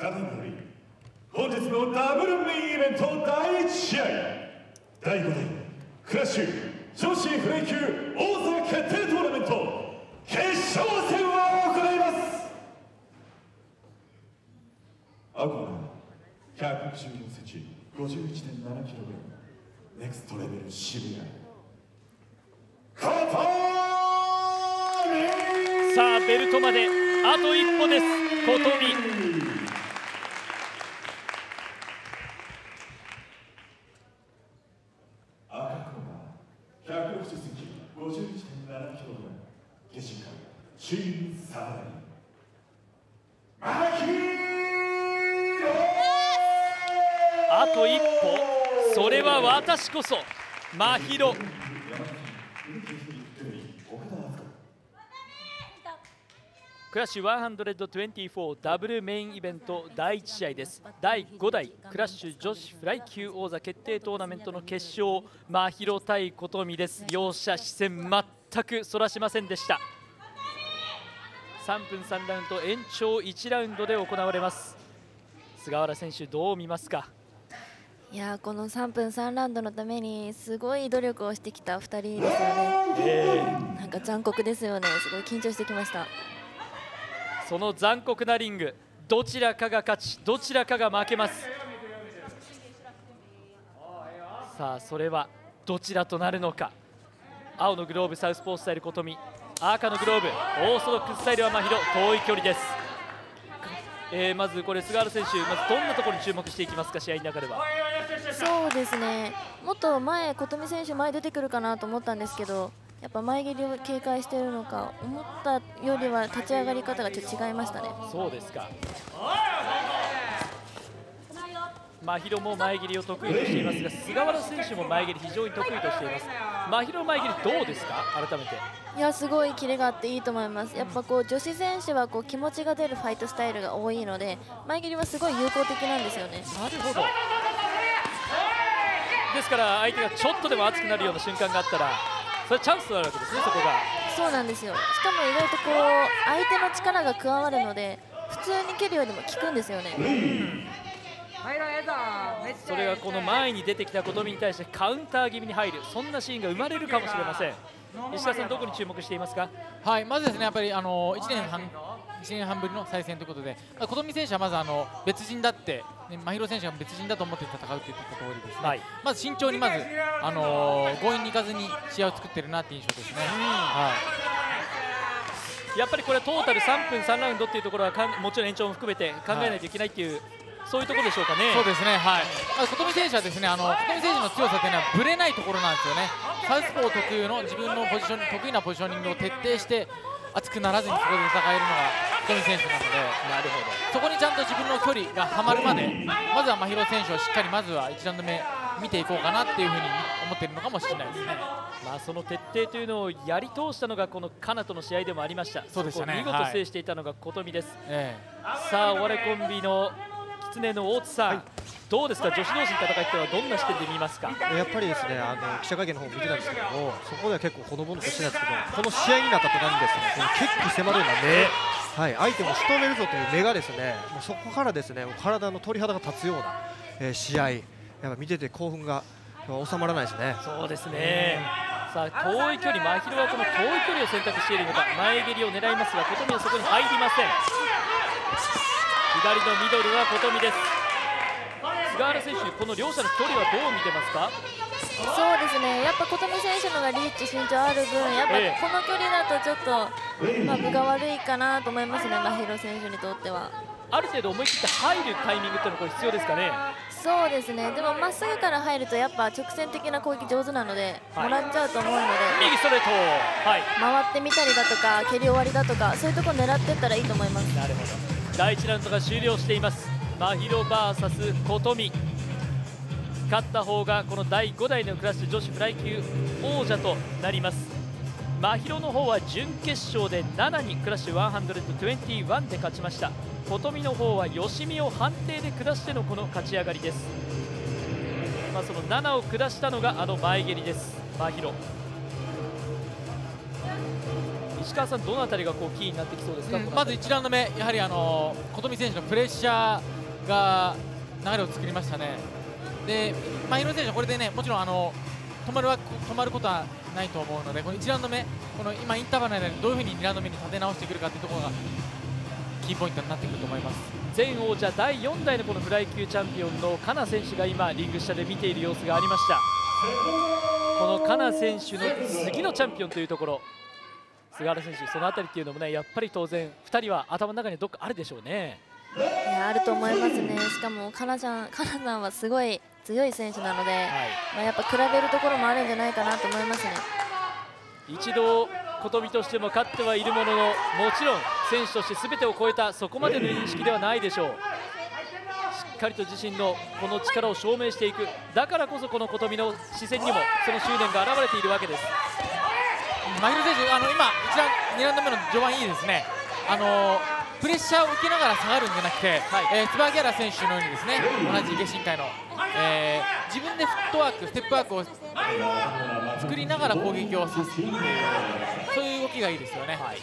ただいまより本日のダブルメインイベント第1試合。第5代クラッシュ女子フレイ級王座決定トーナメント。決勝戦を行います。アゴラ164センチ51.7キロネクストレベル渋谷。さあベルトまであと一歩です。琴美出席51.7キログ下心かチームサバリあと一歩。それは私こそ。真宙。クラッシュ124ダブルメインイベント第1試合です。第5代クラッシュ女子フライ級王座決定トーナメントの決勝真宙対琴美です。両者視線全くそらしませんでした。3分3ラウンド延長1ラウンドで行われます。菅原選手どう見ますか？いやこの3分3ラウンドのためにすごい努力をしてきた2人ですよね、えー、なんか残酷ですよね。すごい緊張してきましたその残酷なリングどちらかが勝ちどちらかが負けます。さあそれはどちらとなるのか。青のグローブサウスポースタイル琴美。赤のグローブオーソドックススタイルは真宙遠い距離です。えー、まずこれ菅原選手まずどんなところに注目していきますか試合の中では。そうですね。もっと前琴美選手前出てくるかなと思ったんですけどやっぱ前蹴りを警戒しているのか思ったよりは立ち上がり方がちょっと違いましたね。そうですか。真宙も前蹴りを得意としていますが菅原選手も前蹴り非常に得意としています。真宙の前蹴りどうですか？改めて。いやすごいキレがあっていいと思います。やっぱこう女子選手はこう気持ちが出るファイトスタイルが多いので前蹴りはすごい有効的なんですよね。なるほど。ですから相手がちょっとでも熱くなるような瞬間があったらそれはチャンスとなるわけですねそこが。そうなんですよ。しかも意外とこう相手の力が加わるので普通に蹴るよりも効くんですよね、それがこの前に出てきた琴美に対してカウンター気味に入る。そんなシーンが生まれるかもしれません。石川さんどこに注目していますか？はいまずですねやっぱりあの1年半1年半ぶりの再戦ということで琴美選手はまずあの別人だってね、真宙選手が別人だと思って戦うといった通りですね、はい、まず慎重にまず、あのー、強引にいかずに試合を作ってるなっていう印象ですね。はいやっぱりこれトータル3分3ラウンドっていうところはもちろん延長も含めて考えないといけないっていう、はい、そういうところでしょうかね。そうですね。はい。まず琴美選手はですね、あの琴美選手の強さというのはぶれないところなんですよね。サウスポー特有の自分のポジション得意なポジショニングを徹底して熱くならずにそこで戦えるのが琴美選手なのでなるほどそこにちゃんと自分の距離がはまるまでまずは真宙選手をしっかりまずは1ラウンド目見ていこうかなっていうふうに思っているのかもしれないですね。まあその徹底というのをやり通したのがこのカナとの試合でもありました。そうでしたね。見事制していたのが琴美です。はい、さあお笑いコンビの狐の大津さん、はい、どうですか？女子同士の戦いってはどんな視点で見ますか？やっぱりですねあの記者会見の方見てたんですけどもそこでは結構ほのぼのとしてたんですけどこの試合になったとなんですね。この決起迫るような目。はい、相手も仕留めるぞという目がですねもうそこからですね体の鳥肌が立つような、えー、試合やっぱ見てて興奮が収まらないですね。そうですね、さあ遠い距離、真宙はこの遠い距離を選択しているのか前蹴りを狙いますが琴美はそこに入りません左のミドルは琴美です。菅原選手この両者の距離はどう見てますか？そうですね。やっぱ琴美選手のがリーチ身長ある分やっぱこの距離だとちょっと、まあ、分が悪いかなと思いますね真宙選手にとっては。ある程度思い切って入るタイミングっていうのはこれ必要ですかね？そうですね。でもまっすぐから入るとやっぱ直線的な攻撃上手なので、はい、もらっちゃうと思うので。右ストレート、はい、回ってみたりだとか蹴り終わりだとかそういうところ狙っていったらいいと思います。なるほど第1ラウンドが終了しています。真宙 VS 琴美。勝った方がこの第5代のクラス女子フライ級王者となります。真宙の方は準決勝で7にクラッシュ121で勝ちました。琴美の方は吉見を判定で下してのこの勝ち上がりです、まあ、その7を下したのがあの前蹴りです。真宙石石川さん、どのあたりがこうキーになってきそうですか、うんまず1ラウンド目、やはりあの琴美選手のプレッシャーが流れを作りましたね。で、まあ、井上選手はこれでね、もちろんあの止まるは止まることはないと思うので、この1ラウンド目、この今インターバルの間にどういうふうに2ラウンド目に立て直してくるかというところがキーポイントになってくると思います。前王者第4代のこのフライ級チャンピオンのカナ選手が今、リング下で見ている様子がありました。このカナ選手の次のチャンピオンというところ、菅原選手、そのあたりっていうのもね、やっぱり当然、2人は頭の中にどっかあるでしょうね。いやあると思いますね、しかもかなちゃん、かなさんはすごい強い選手なので、はい。まあ、やっぱ比べるところもあるんじゃないかなと思いますね。一度琴美としても勝ってはいるもののもちろん選手として全てを超えたそこまでの認識ではないでしょう。しっかりと自身のこの力を証明していく。だからこそこの琴美の視線にもその執念が現れているわけですマヒル選手、あの今、1ラウン2ラウンド目の序盤いいですね、あのプレッシャーを受けながら下がるんじゃなくて、はい。えー、椿原選手のようにですね同じ下身界の、えー自分でフットワーク、ステップワークを作りながら攻撃をさせるっていう、そういう動きがいいですよね。はい。い。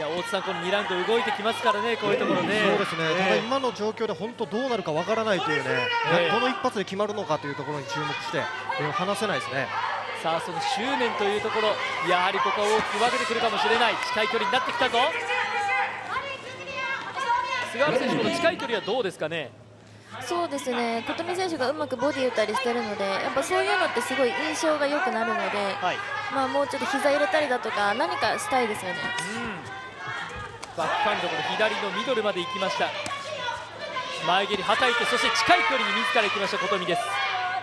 や大津さん、この2ラウンド動いてきますからね、こういうところね。そうですね、ただえ今の状況で本当どうなるかわからないというね、ええ。どの一発で決まるのかというところに注目して、目を離せないですね。ーさあ、その執念というところ、やはりここは大きく分けてくるかもしれない、近い距離になってきたぞ。菅原選手、この近い距離はどうですかね？そうですね、琴美選手がうまくボディ打ったりしてるので、やっぱそういうのってすごい印象が良くなるので、はいまあ、もうちょっと膝入れたりだとか、何かしたいですよね。バックハンドこの左のミドルまで行きました前蹴りはたいてそして近い距離に自ら行きました琴美です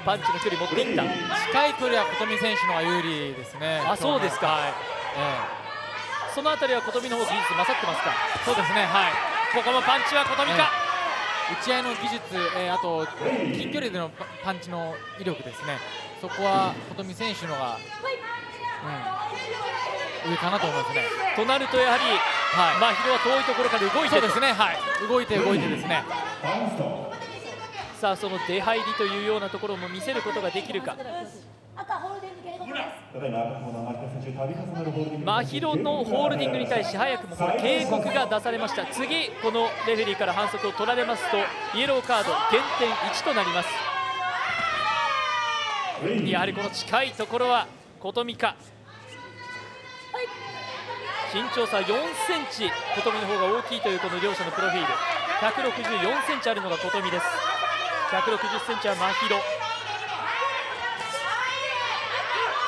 パンチの距離持っていった。近い距離は琴美選手の方が有利ですね。あそうですか。はい。えそのあたりは琴美の方技術勝ってますか？えそうですね、はい。ここもパンチは琴美か、打ち合いの技術、えーあと近距離でのパパンチの威力ですね、そこは琴美選手のが、うん、上かなと思いますね。となるとやはりはい。真宙は遠いところから動いてと。そうですね、はい、動いて動いてですね、さあその出入りというようなところも見せることができるか。真宙のホールディングに対し早くもこれ警告が出されました。次このレフェリーから反則を取られますとイエローカード減点1となります。やはりこの近いところは琴美か身長差4センチ琴美の方が大きいというこの両者のプロフィール。164センチあるのが琴美です。160センチは真宙。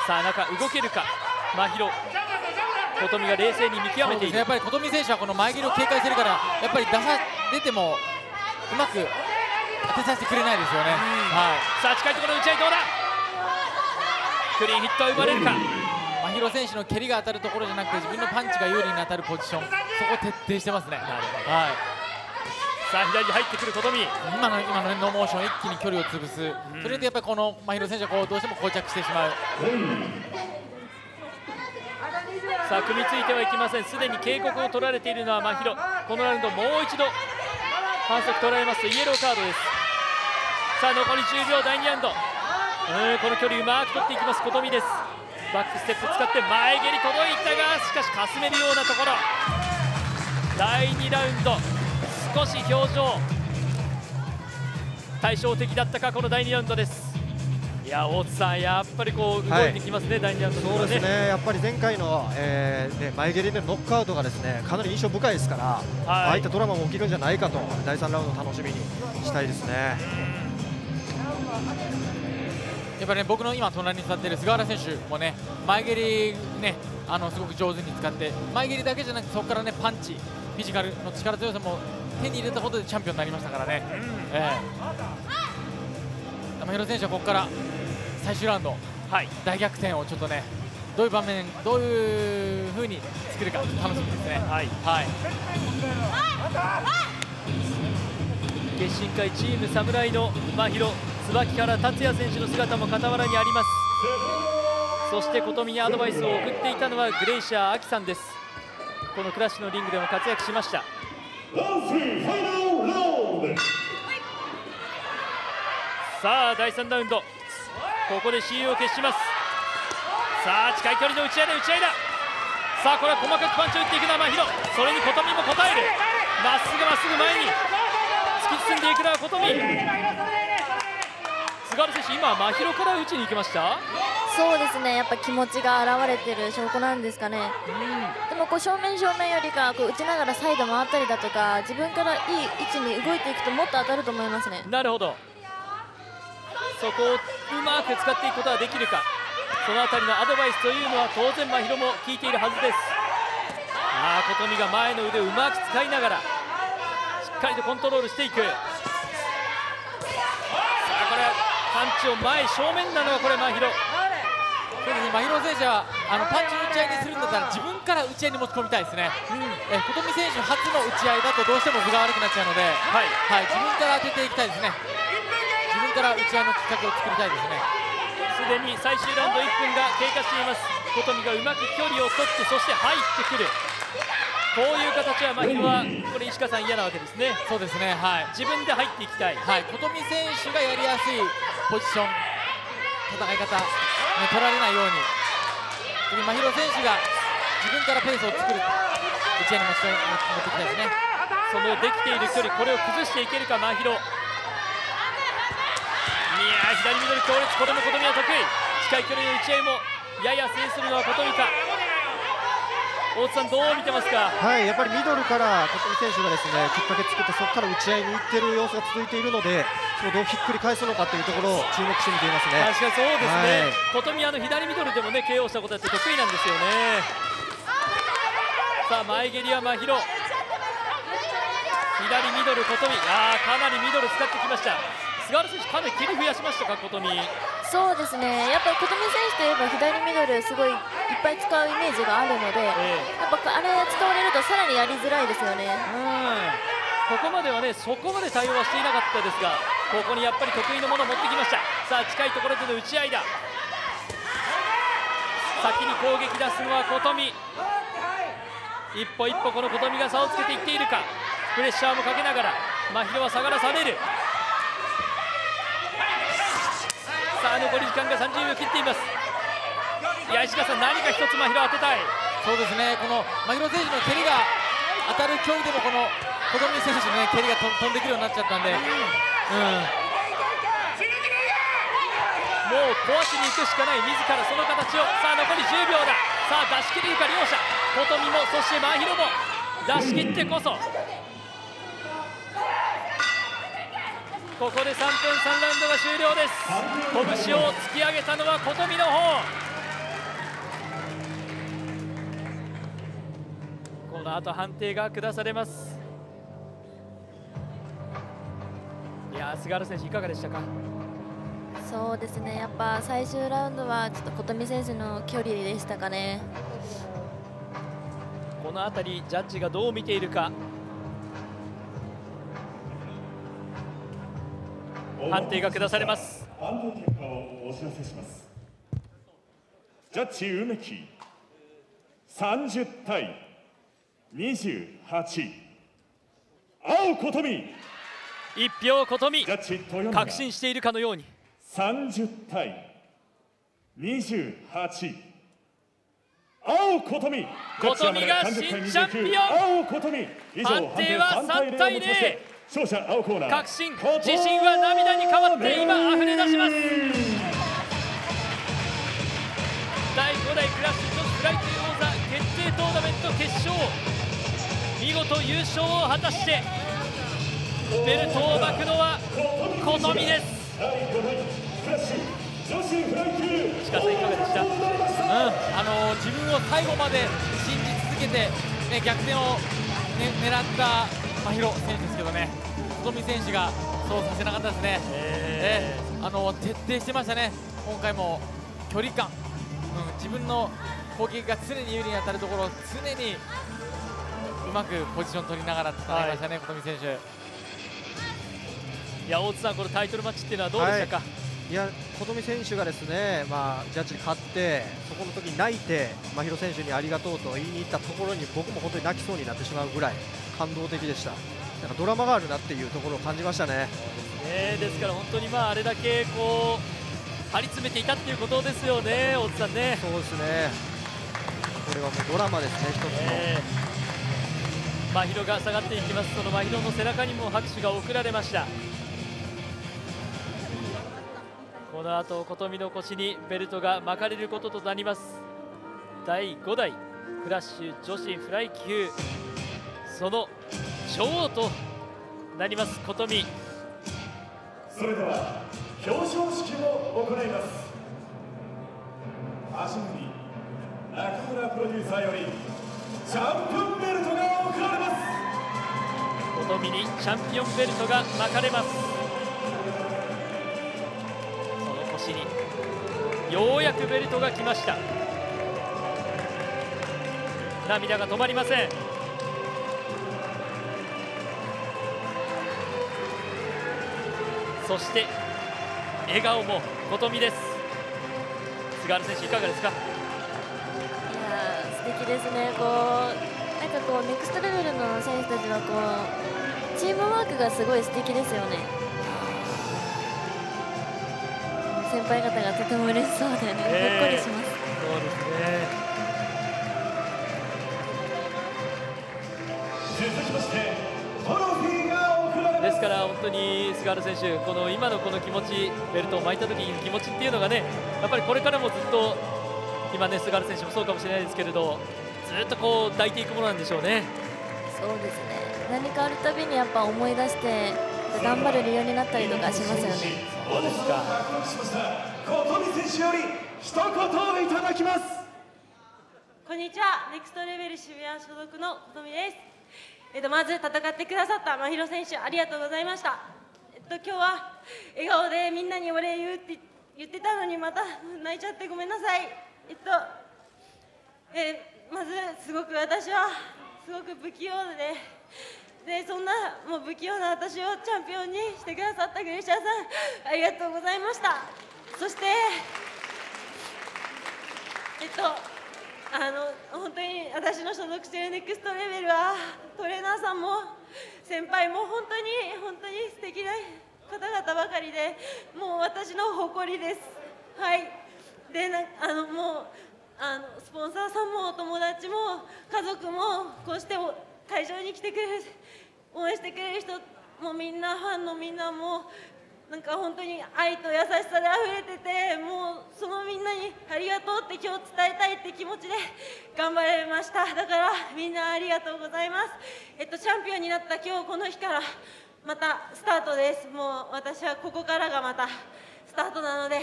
さあ中動けるか？真宙。琴美が冷静に見極めている。ね。やっぱり琴美選手はこの前蹴りを警戒してるから、やっぱり出さ出てもうまく当てさせてくれないですよね。はい。さあ近いところ打ち合いどうだ？クリーンヒットは生まれるか？真宙選手の蹴りが当たるところじゃなくて自分のパンチが有利に当たるポジション。そこを徹底してますね。はいさあ左に入ってくる琴美今の今のねノーモーション一気に距離を潰す、それでやっぱりこの真宙選手はこうどうしても膠着してしまう。さあ組みついてはいきません。すでに警告を取られているのは真宙このラウンドもう一度反則取られますとイエローカードです。さあ残り10秒第2ラウンド。うんこの距離うまく取っていきます琴美です。バックステップ使って前蹴り届いたがしかしかすめるようなところ。第2ラウンド少し表情対照的だったかこの第2ラウンドです。いや大津さんやっぱりこう動いてきますね、第2ラウンドそうですね、やっぱり前回の、えーね、前蹴りでのノックアウトがですねかなり印象深いですから、ああいったドラマも起きるんじゃないかと第3ラウンド楽しみにしたいですね。やっぱりね僕の今隣に座っている菅原選手もね前蹴りねあのすごく上手に使って前蹴りだけじゃなくてそこからねパンチフィジカルの力強さも手に入れたことでチャンピオンになりましたからね。ええ。玉広選手はここから最終ラウンドはい大逆転をちょっとねどういう場面どういう風に作るか楽しみですね。はいはい。決勝会チーム侍の真宙椿原達也選手の姿も傍らにありますそして琴美にアドバイスを送っていたのはグレイシャー・アキさんですこのクラッシュのリングでも活躍しましたさあ第3ラウンド。ここで CU を決します。さあ近い距離の打ち合いだ打ち合いだ。さあこれは細かくパンチを打っていくのは真宙。それに琴美も応える。まっすぐまっすぐ前に。突き進んでいくのは琴美菅原選手今真宙から打ちに行きました。そうですね。やっぱ気持ちが現れてる証拠なんですかね。でもこう正面正面よりかこう打ちながらサイド回ったりだとか自分からいい位置に動いていくともっと当たると思いますね。なるほど。そこをうまく使っていくことができるか。その辺りのアドバイスというのは当然真宙も聞いているはずです。ああ琴美が前の腕をうまく使いながらしっかりとコントロールしていく。さあこれはパンチを前正面なのはこれ真宙そうですね、真宙選手はあのパンチの打ち合いにするんだったら自分から打ち合いに持ち込みたいですね、え琴美選手初の打ち合いだとどうしても分が悪くなっちゃうので、はい。はい、自分から当てていきたいですね。自分から打ち合いのきっかけを作りたいですね。すでに最終ラウンド1分が経過しています。琴美がうまく距離を取ってそして入ってくる。こういう形は真宙はこれ石川さん嫌なわけですね。そうですねはい。自分で入っていきたい。はい、琴美選手がやりやすいポジション、戦い方、ね、取られないように、次、真宙選手が自分からペースを作る、打ち合いに持ち持ってきたいですね。そのできている距離これを崩していけるか真宙。いやー左ミドル強烈。これも琴美は得意。近い距離の打ち合いもやや制するのは琴美か大津さんどう見てますか？はい、やっぱりミドルから琴美選手がですねきっかけ作ってそこから打ち合いに行っている様子が続いているのでそれをどうひっくり返すのかというところを注目して見ていますね。確かにそうですね、はい。琴美あの左ミドルでもね KO したことだって得意なんですよね。さあ前蹴りは真宙。左ミドル琴美。あーかなりミドル使ってきました。菅原選手かなり切り増やしましたか琴美？そうですね。やっぱり琴美選手といえば左ミドルすごいいっぱい使うイメージがあるので、えやっぱあれ使われるとさらにやりづらいですよね。ここまではねそこまで対応はしていなかったですがここにやっぱり得意のものを持ってきました。さあ近いところでの打ち合いだ。先に攻撃出すのは琴美。一歩一歩この琴美が差をつけていっているか。プレッシャーもかけながら真宙は下がらされる。さあ残り時間が30秒切っていますいや石川さん何か一つ真宙当てたい。そうですね、この真宙選手の蹴りが当たる距離でも、この琴美選手の、ね、蹴りが飛飛んでくるようになっちゃったんで、うん、もう壊しに行くしかない。自らその形を。さあ残り10秒だ。さあ出し切れるか両者。琴美もそして真宙も。出し切ってこそ。ここで3.3ラウンドが終了です。拳を突き上げたのは琴美の方の後判定が下されます。いやー菅原選手いかがでしたか？そうですね。やっぱ最終ラウンドはちょっと琴美選手の距離でしたかね。この辺りジャッジがどう見ているか。判定が下されます。判定結果をお知らせします。ジャッジ梅木30対28青琴美一票琴美確信しているかのように。30対。28青琴美琴美が新チャンピオン。青琴美判定は判定3対0をもちまして勝者青コーナー。確信自信は涙に変わって今溢れ出します第5代クラッシュ女子フライ級王座決定トーナメント決勝見事優勝を果たしてベルトを巻くのは琴美です。第5代クラッシュ女子フライ級石川さん。いかがでしたうん、あの自分を最後まで信じ続けて、ね、逆転を、ね、狙った真宙選手ですけどね、琴美選手がそうさせなかったですね、ええあの徹底してましたね、今回も距離感、うん、自分の攻撃が常に有利に当たるところを常にうまくポジション取りながら戦いましたね、琴美選手。いや大津さんこのタイトルマッチっていうのはどうでしたか、い。や琴美選手がですね、まあ、ジャッジに勝ってそこの時に泣いて真宙選手にありがとうと言いに行ったところに僕も本当に泣きそうになってしまうぐらい感動的でした。なんかドラマがあるなっていうところを感じましたね。ね。ですから本当にまああれだけこう張り詰めていたっていうことですよね大津さんね。そうですね。これはもうドラマですね一つの、えー、真宙が下がっていきます。その真宙の背中にも拍手が送られました。この後琴美の腰にベルトが巻かれることとなります。第5代フラッシュ女子フライ級。その女王となります琴美。それでは表彰式を行います。足組中村プロデューサーよりチャンピオンベルトが贈られます琴美にチャンピオンベルトが巻かれます。その腰にようやくベルトが来ました。涙が止まりません。そして笑顔も琴美です。菅原選手いかがですか？いやー素敵ですね。こうなんかこうネクストレベルの選手たちはこうチームワークがすごい素敵ですよね。先輩方がとても嬉しそうでね、えーほっこりします。そうですねですから本当に菅原選手、この今のこの気持ち、ベルトを巻いた時に気持ちっていうのがね、やっぱりこれからもずっと、今ね、菅原選手もそうかもしれないですけれど、ずっとこう抱いていくものなんでしょうね。そうですね何かあるたびにやっぱ思い出して頑張る理由になったりとかしますよねそうですか。選手より一言いただきますこんにちは、ネクストレベル渋谷所属の琴美です。えっと、まず戦ってくださった真宙選手、ありがとうございました。えっと、今日は笑顔でみんなにお礼言うって言ってたのに、また泣いちゃってごめんなさい。えっと、えーまず、すごく私は、すごく不器用で、で、そんなもう不器用な私をチャンピオンにしてくださったグレシャさん、ありがとうございました。そして、えっと、あの本当に私の所属しているネクストレベルはトレーナーさんも先輩も本当に本当に素敵な方々ばかりでもう私の誇りです。はいでなあのもうあのスポンサーさんもお友達も家族もこうして会場に来てくれる応援してくれる人もみんなファンのみんなもなんか本当に愛と優しさで溢れててもうそのみんなにありがとうって今日伝えたいって気持ちで頑張れました。だからみんなありがとうございます。えっとチャンピオンになった今日この日からまたスタートです。もう私はここからがまたスタートなので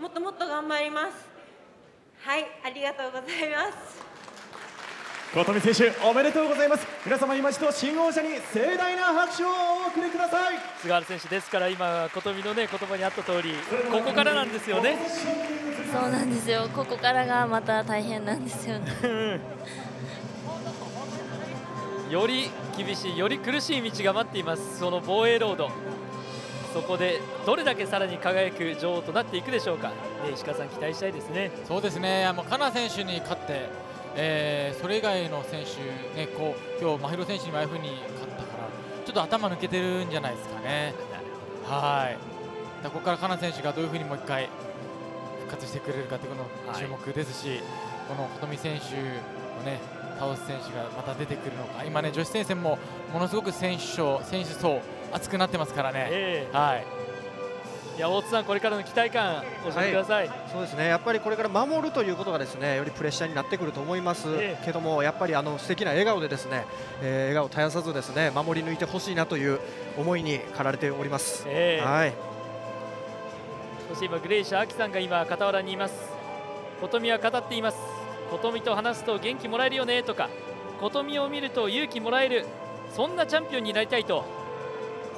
もっともっと頑張ります。はいありがとうございます。琴美選手おめでとうございます。皆様今一度新王者に盛大な拍手をお送りください。菅原選手ですから今、琴美の、ね、言葉にあった通り、ここからなんですよね。そうなんですよ。ここからがまた大変なんですよね。より厳しい、より苦しい道が待っています、その防衛ロード。そこでどれだけさらに輝く女王となっていくでしょうか、ね、石川さん、期待したいですね。そうですね、あのカナ選手に勝って、えーそれ以外の選手、ね、こう今日真宙選手にもああいう風に勝ったから、ちょっと頭抜けてるんじゃないですかね。はい。ここからカナ選手がどういう風にもう一回復活してくれるかというのはい注目ですし、この琴美選手をね倒す選手がまた出てくるのか、今ね女子戦線もものすごく選手層選手層熱くなってますからね。えはい。えいや大津さん、これからの期待感、教えてください。そうですねやっぱりこれから守るということがですねよりプレッシャーになってくると思います、ええけどもやっぱりあの素敵な笑顔でですね、えー笑顔を絶やさずですね守り抜いてほしいなという思いに駆られております。ええはいそして今、グレイシャー・アキさんが今、傍らにいます。琴美は語っています。琴美と話すと元気もらえるよねとか、琴美を見ると勇気もらえる、そんなチャンピオンになりたいと、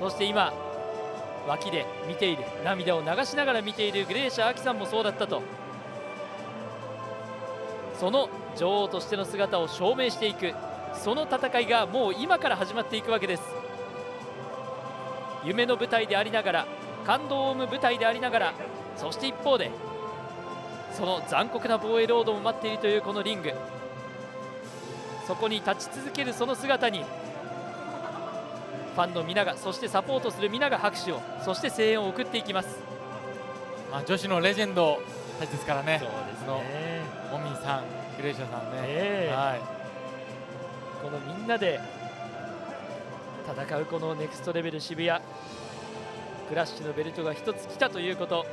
そして今、脇で見ている、涙を流しながら見ているグレイシャー・アキさんもそうだったと、その女王としての姿を証明していく、その戦いがもう今から始まっていくわけです。夢の舞台でありながら感動を生む舞台でありながらそして一方でその残酷な防衛ロードも待っているというこのリング。そこに立ち続けるその姿にファンの皆がそしてサポートする皆が拍手をそして声援を送っていきます。まあ、女子のレジェンドたちですからね。そうですね。モミさんグレイシャさんね、ええ。はい。このみんなで戦うこのネクストレベル渋谷。クラッシュのベルトが1つ来たということ。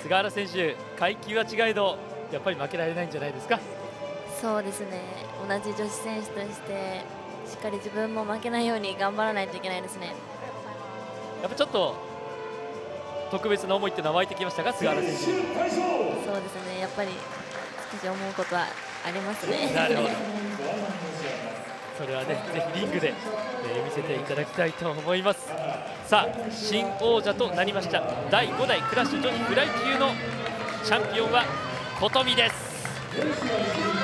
菅原選手階級は違えどやっぱり負けられないんじゃないですか？そうですね。同じ女子選手としてしっかり自分も負けないように頑張らないといけないですね。やっぱちょっと特別な思いっていうのは湧いてきましたか菅原選手に。そうですね。やっぱり少し思うことはありますね。なるほど。それはねぜひリングで、えー見せていただきたいと思います。さあ新王者となりました第5代クラッシュ女子フライ級のチャンピオンは琴美です